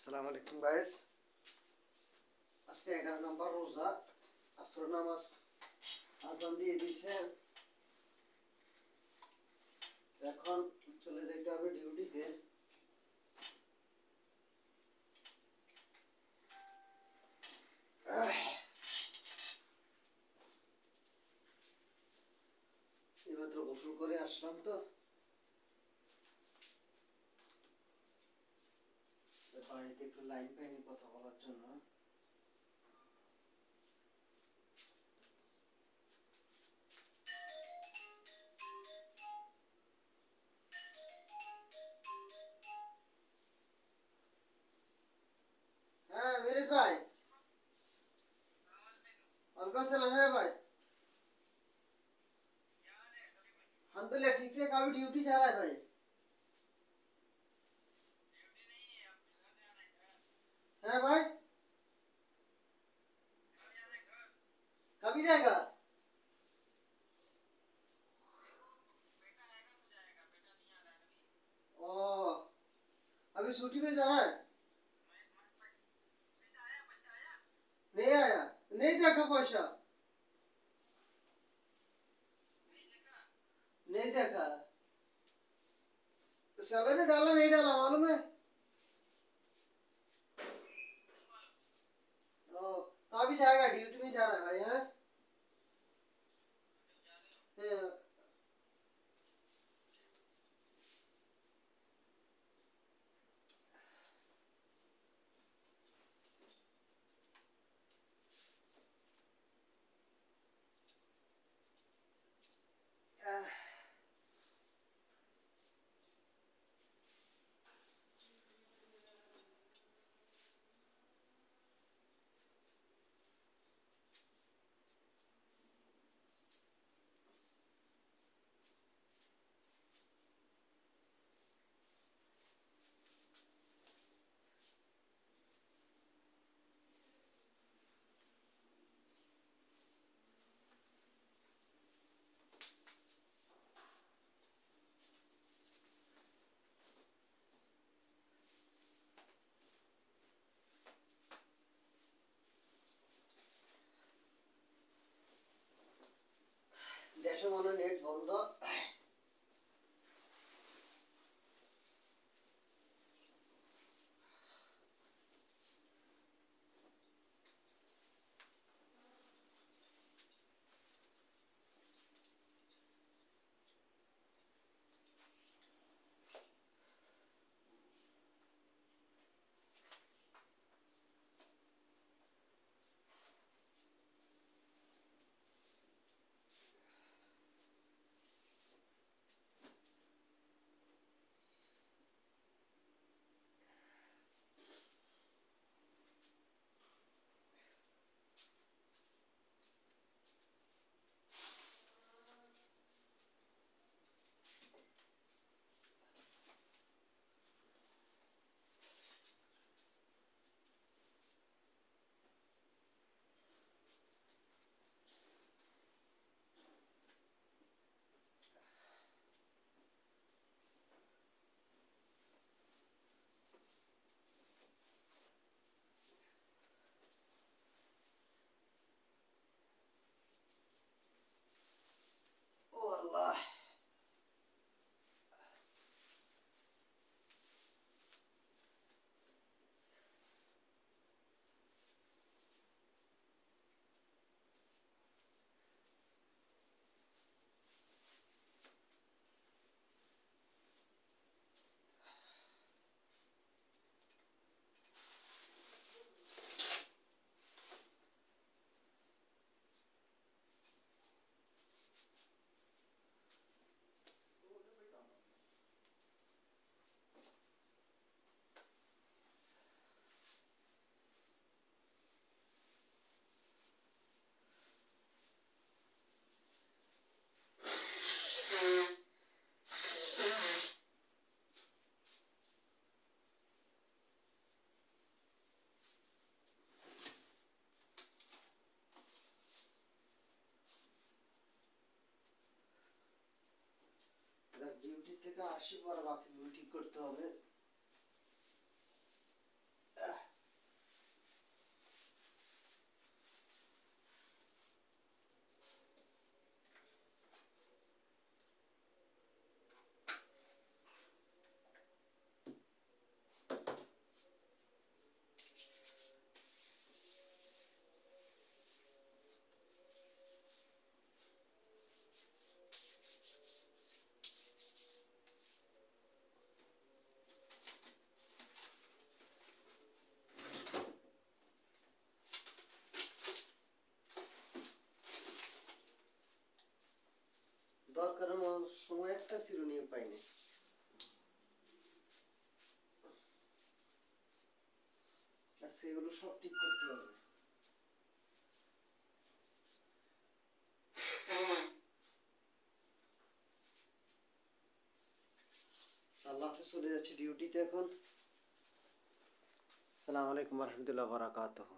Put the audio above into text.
আসসালামু আলাইকুম গাইস আজকে এগারো নম্বর রোজা আসর নামাজ আজান দিয়ে দিয়েছে এখন চলে যেতে হবে ডিউটিতে এইমাত্র গোসল করে আসলাম তো। বাড়িতে একটু লাইন পাইনি কথা বলার জন্য হ্যাঁ মিরিজ ভাই ওয়ালাইকুম আসসালাম হ্যাঁ भाई अल्हम्दुलिल्लाह ठीक है अभी ड्यूटी जा रहा है भाई कभी जाएगा। ओ, अभी छुट्टी पे जा रहा है? नहीं आया, नहीं देखा पैसा नहीं देखा। सैलरी डाला, नहीं डाला, मालूम है? तो अभी जाएगा, ड्यूटी में जा रहा है भाई हाँ हाँ। yaşım e, onun ilk. থেকে আসি পরে বাকি ঠিক করতে হবে। দরকারের মতো সময় একটা চিরুনি পাইনি। আজকে এগুলো সব ঠিক করতে হবে। আল্লাহ হাফেজ, চলে যাচ্ছে ডিউটিতে এখন। আসসালামু আলাইকুম রহমতুল্লাহ বারাকাতুহ।